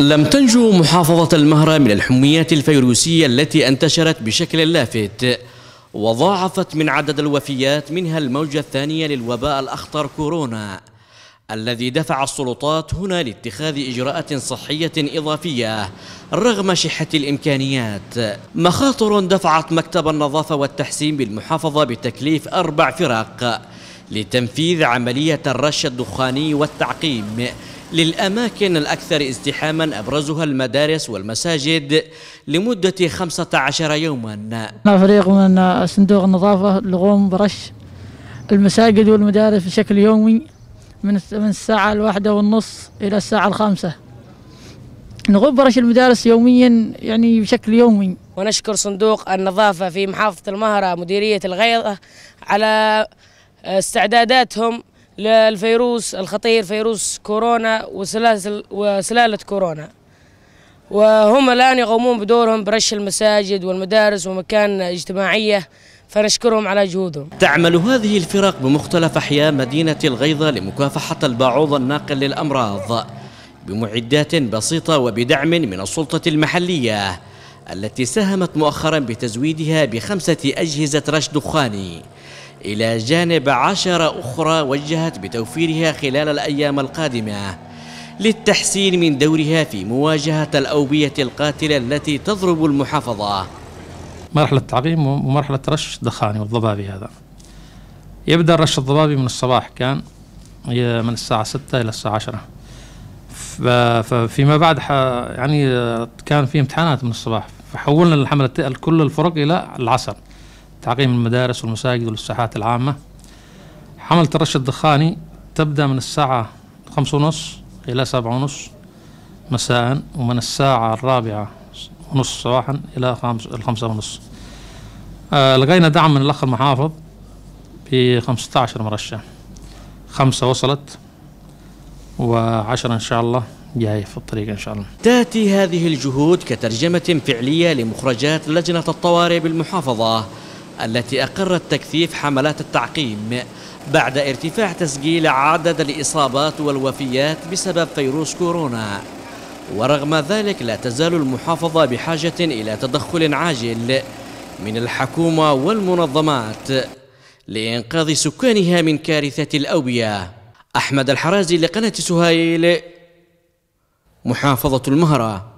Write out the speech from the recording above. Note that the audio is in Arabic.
لم تنجو محافظة المهرة من الحميات الفيروسية التي انتشرت بشكل لافت وضاعفت من عدد الوفيات منها الموجة الثانية للوباء الأخطر كورونا الذي دفع السلطات هنا لاتخاذ إجراءات صحية إضافية رغم شحة الإمكانيات. مخاطر دفعت مكتب النظافة والتحسين بالمحافظة بتكليف أربع فرق لتنفيذ عملية الرش الدخاني والتعقيم. للأماكن الأكثر ازدحاما أبرزها المدارس والمساجد لمدة 15 يوما. فريق من صندوق النظافة لقوم برش. المساجد والمدارس بشكل يومي من من الساعة الواحدة والنص إلى الساعة الخامسة. نقوم برش المدارس يوميا يعني بشكل يومي. ونشكر صندوق النظافة في محافظة المهرة مديرية الغيضة على استعداداتهم للفيروس الخطير فيروس كورونا وسلاسل وسلالة كورونا. وهم الآن يقومون بدورهم برش المساجد والمدارس ومكان اجتماعية فنشكرهم على جهودهم. تعمل هذه الفرق بمختلف أحياء مدينة الغيضة لمكافحة البعوض الناقل للأمراض بمعدات بسيطة وبدعم من السلطة المحلية. التي ساهمت مؤخرا بتزويدها بخمسة أجهزة رش دخاني. إلى جانب عشر أخرى وجهت بتوفيرها خلال الأيام القادمة للتحسين من دورها في مواجهة الأوبية القاتلة التي تضرب المحافظة. مرحلة تعقيم ومرحلة رش دخاني والضبابي هذا. يبدأ الرش الضبابي من الصباح كان من الساعة 6 إلى الساعة 10 ففيما بعد يعني كان في امتحانات من الصباح. فحولنا الحملة كل الفرق إلى العصر تعقيم المدارس والمساجد والساحات العامة. حملة الرش الدخاني تبدأ من الساعة خمسة ونص إلى سبعة ونص مساء ومن الساعة الرابعة ونص صباحا إلى خمس الخمسة ونص. آه، لقينا دعم من الأخ المحافظ ب 15 مرشح خمسة وصلت وعشرة إن شاء الله جاي في الطريق إن شاء الله. تأتي هذه الجهود كترجمة فعلية لمخرجات لجنة الطوارئ بالمحافظة التي أقرت تكثيف حملات التعقيم بعد ارتفاع تسجيل عدد الإصابات والوفيات بسبب فيروس كورونا. ورغم ذلك لا تزال المحافظة بحاجة إلى تدخل عاجل من الحكومة والمنظمات لإنقاذ سكانها من كارثة الأوبية أحمد الحرازي لقناة سهيل محافظة المهرة.